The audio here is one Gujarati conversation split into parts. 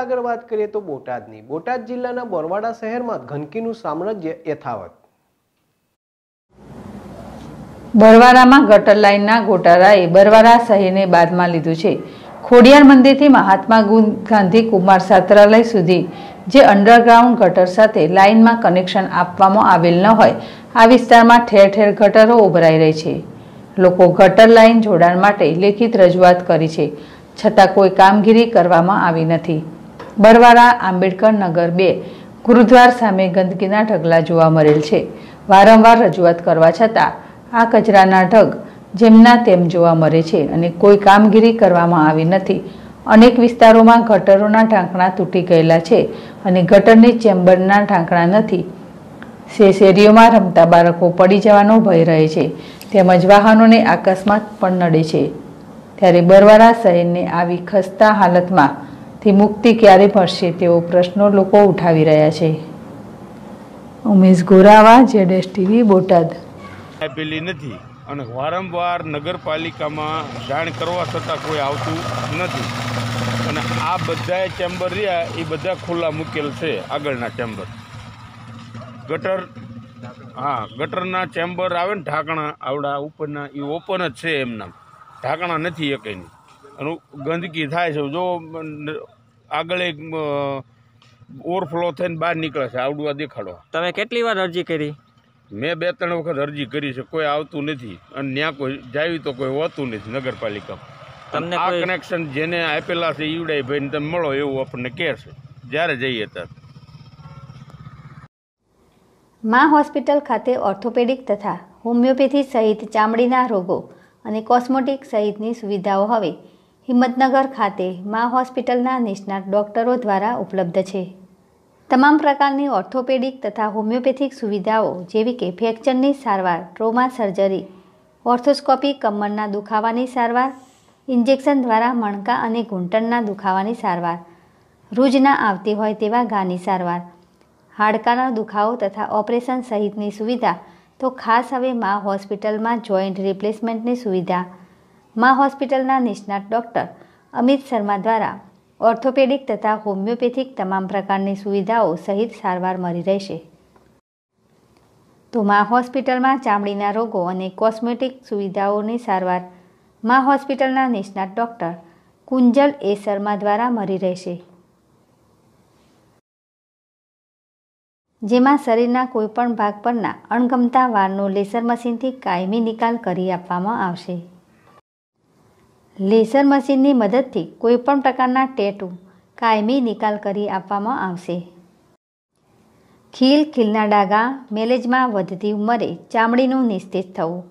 આગળ વાત કરીએ તો બોટાદની. બોટાદ જિલ્લાના બોરવાડા શહેરમાં ગંદકીનું સામ્રાજ્ય યથાવત. બરવારામાં ગટર લાઇનના ગોટારાએ બરવારા શહેરને બાદમાં લીધું છે. ખોડિયાર મંદિરથી મહાત્મા ગાંધી કુમાર સાત્રાલય સુધી જે અંડરગ્રાઉન્ડ ગટર સાથે લાઇનમાં કનેક્શન આપવામાં આવેલ ન હોય, આ વિસ્તારમાં ઠેર ઠેર ગટરો ઉભરાઈ રહી છે. લોકો ગટર લાઇન જોડાણ માટે લેખિત રજૂઆત કરી છે. છતાં કોઈ કામગીરી કરવામાં આવી નથી. બરવારા આંબેડકર નગર બે ગુરુદ્વાર સામે ગંદકીના ઢગલા જોવા મળેલ છે. વારંવાર રજૂઆત કરવા છતાં આ કચરાના ઢગ જેમના તેમ જોવા મળે છે અને કોઈ કામગીરી કરવામાં આવી નથી. અનેક વિસ્તારોમાં ગટરોના ઢાંકણા તૂટી ગયેલા છે અને ગટરની ચેમ્બરના ઢાંકણા નથી. શે શેરીઓમાં રમતા બાળકો પડી જવાનો ભય રહે છે. તેમજ વાહનોને અકસ્માત પણ નડે છે. ત્યારે બરવાડા શહેરને આવી ખસ્તા હાલતમાંથી મુક્તિ ક્યારે મળશે તેવો પ્રશ્નો લોકો ઉઠાવી રહ્યા છે. ઉમેશ ગોરાવા જેડેશ ટીવી, બોટાદ. આપેલી નથી અને વારંવાર નગરપાલિકામાં જાણ કરવા છતાં કોઈ આવતું નથી. અને આ બધા ચેમ્બર રહ્યા, એ બધા ખુલ્લા મૂકેલ છે આગળના ચેમ્બર. ગટર, હા, ગટરના ચેમ્બર આવે ને ઢાંકણા આવડા ઉપરના, એ ઓપન જ છે એમના. ઢાંકણા નથી એકેયની અને ગંદકી થાય છે. જો આગળ એક ઓવરફ્લો થઈને બહાર નીકળે છે. આવડું આ દેખાડો. તમે કેટલી વાર અરજી કરી? મેં બે ત્રણ વખત અરજી કરી છે. કોઈ આવતું નથી. અને ત્યાં કોઈ જાવી તો કોઈ હોતું નથી નગરપાલિકા તમને આ કનેક્શન જેને આપેલા છે ઈવડાઈ ભાઈને તમે મળો એવું આપણને કહે છે. જ્યારે જઈએ ત્યારે. મા હોસ્પિટલ ખાતે ઓર્થોપેડિક તથા હોમિયોપેથી સહિત ચામડીના રોગો અને કોસ્મેટિક સહિતની સુવિધાઓ હવે હિંમતનગર ખાતે મા હોસ્પિટલના નિષ્ણાત ડોક્ટરો દ્વારા ઉપલબ્ધ છે. તમામ પ્રકારની ઓર્થોપેડિક તથા હોમિયોપેથિક સુવિધાઓ જેવી કે ફ્રેક્ચરની સારવાર, ટ્રોમા સર્જરી ઓર્થોસ્કોપી કમરના દુખાવાની સારવાર, ઇન્જેક્શન દ્વારા મણકા અને ઘૂંટણના દુખાવાની સારવાર રૂજ ના આવતી હોય તેવા ઘાની સારવાર, હાડકાના દુખાવો તથા ઓપરેશન સહિતની સુવિધા, તો ખાસ હવે મા હોસ્પિટલમાં જોઈન્ટ રિપ્લેસમેન્ટની સુવિધા મા હોસ્પિટલના નિષ્ણાત ડૉક્ટર અમિત શર્મા દ્વારા ઓર્થોપેડિક તથા હોમિયોપેથિક તમામ પ્રકારની સુવિધાઓ સહિત સારવાર મળી રહેશે. તો મા હોસ્પિટલમાં ચામડીના રોગો અને કોસ્મેટિક સુવિધાઓની સારવાર મા હોસ્પિટલના નિષ્ણાત ડૉક્ટર કુંજલ એ શર્મા દ્વારા મળી રહેશે. જેમાં શરીરના કોઈપણ ભાગ પરના અણગમતા વારનો લેસર મશીનથી કાયમી નિકાલ કરી આપવામાં આવશે. લેસર મશીનની મદદથી કોઈપણ પ્રકારના ટેટુ કાયમી નિકાલ કરી આપવામાં આવશે. ખીલ ખીલના ડાઘા મેલેજમાં વધતી ઉંમરે ચામડીનું નિસ્તેજ થવું.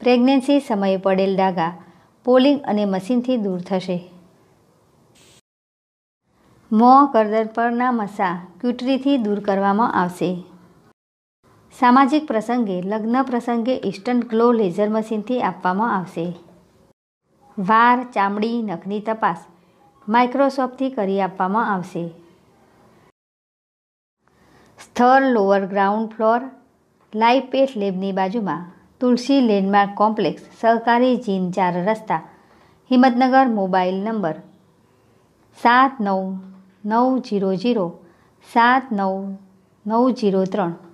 પ્રેગ્નન્સી સમયે પડેલ ડાઘા પોલિંગ અને મશીનથી દૂર થશે. મોં કરદર પરના મસા ક્યુટરીથી દૂર કરવામાં આવશે. સામાજિક પ્રસંગે, લગ્ન પ્રસંગે ઇન્સ્ટન્ટ ગ્લો લેઝર મશીનથી આપવામાં આવશે. વાર, ચામડી, નખની તપાસ માઇક્રોસોફ્ટથી કરી આપવામાં આવશે. સ્થળ, લોઅર ગ્રાઉન્ડ ફ્લોર લાઈવ પેટ લેબની બાજુમાં તુલસી લેન્ડમાર્ક કોમ્પ્લેક્સ, સહકારી જીન ચાર રસ્તા, હિંમતનગર મોબાઈલ નંબર સાત નવ નવ જીરો જીરો સાત નવ નવ જીરો ત્રણ.